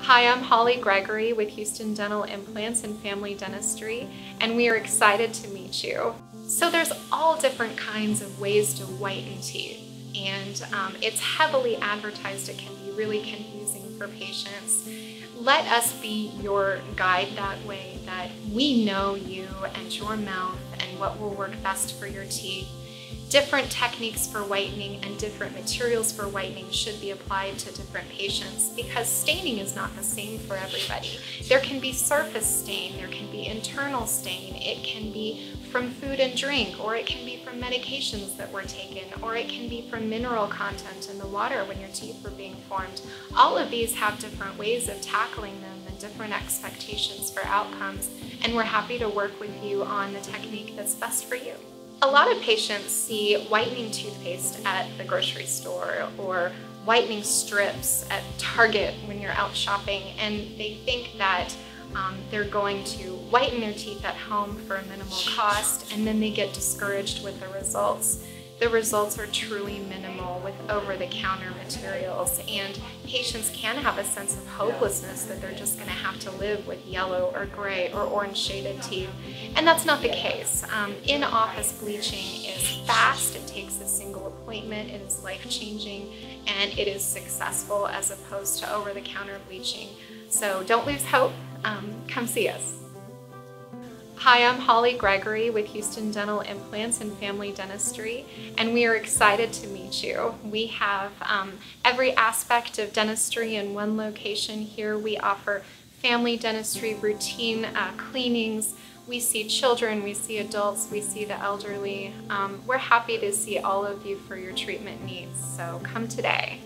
Hi, I'm Holly Gregory with Houston Dental Implants and Family Dentistry, and we are excited to meet you. So there's all different kinds of ways to whiten teeth, and um, it's heavily advertised. It can be really confusing for patients. Let us be your guide that way, that we know you and your mouth and what will work best for your teeth different techniques for whitening and different materials for whitening should be applied to different patients because staining is not the same for everybody. There can be surface stain, there can be internal stain, it can be from food and drink, or it can be from medications that were taken, or it can be from mineral content in the water when your teeth were being formed. All of these have different ways of tackling them and different expectations for outcomes, and we're happy to work with you on the technique that's best for you. A lot of patients see whitening toothpaste at the grocery store or whitening strips at Target when you're out shopping and they think that um, they're going to whiten their teeth at home for a minimal cost and then they get discouraged with the results the results are truly minimal with over-the-counter materials and patients can have a sense of hopelessness that they're just going to have to live with yellow or gray or orange shaded teeth and that's not the case. Um, In-office bleaching is fast, it takes a single appointment, it is life-changing and it is successful as opposed to over-the-counter bleaching. So don't lose hope, um, come see us. Hi, I'm Holly Gregory with Houston Dental Implants and Family Dentistry, and we are excited to meet you. We have um, every aspect of dentistry in one location here. We offer family dentistry, routine uh, cleanings, we see children, we see adults, we see the elderly. Um, we're happy to see all of you for your treatment needs, so come today.